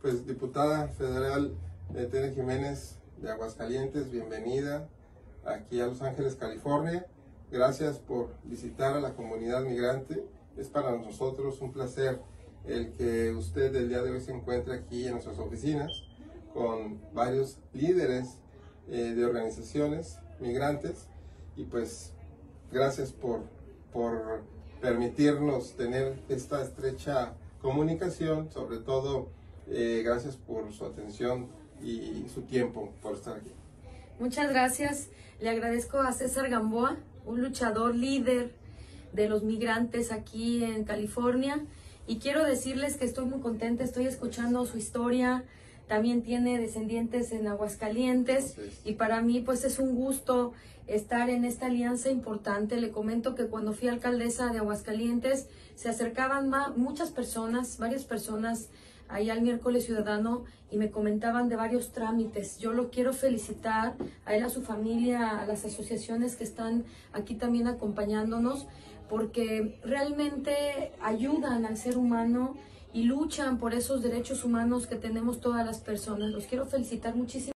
Pues diputada federal Tere Jiménez de Aguascalientes, bienvenida aquí a Los Ángeles, California. Gracias por visitar a la comunidad migrante. Es para nosotros un placer el que usted el día de hoy se encuentre aquí en nuestras oficinas con varios líderes eh, de organizaciones migrantes y pues gracias por, por permitirnos tener esta estrecha comunicación, sobre todo eh, gracias por su atención y su tiempo por estar aquí. Muchas gracias. Le agradezco a César Gamboa, un luchador líder de los migrantes aquí en California. Y quiero decirles que estoy muy contenta, estoy escuchando su historia. También tiene descendientes en Aguascalientes y para mí pues es un gusto estar en esta alianza importante. Le comento que cuando fui alcaldesa de Aguascalientes se acercaban muchas personas, varias personas ahí al miércoles ciudadano y me comentaban de varios trámites. Yo lo quiero felicitar a él, a su familia, a las asociaciones que están aquí también acompañándonos, porque realmente ayudan al ser humano y luchan por esos derechos humanos que tenemos todas las personas. Los quiero felicitar muchísimo.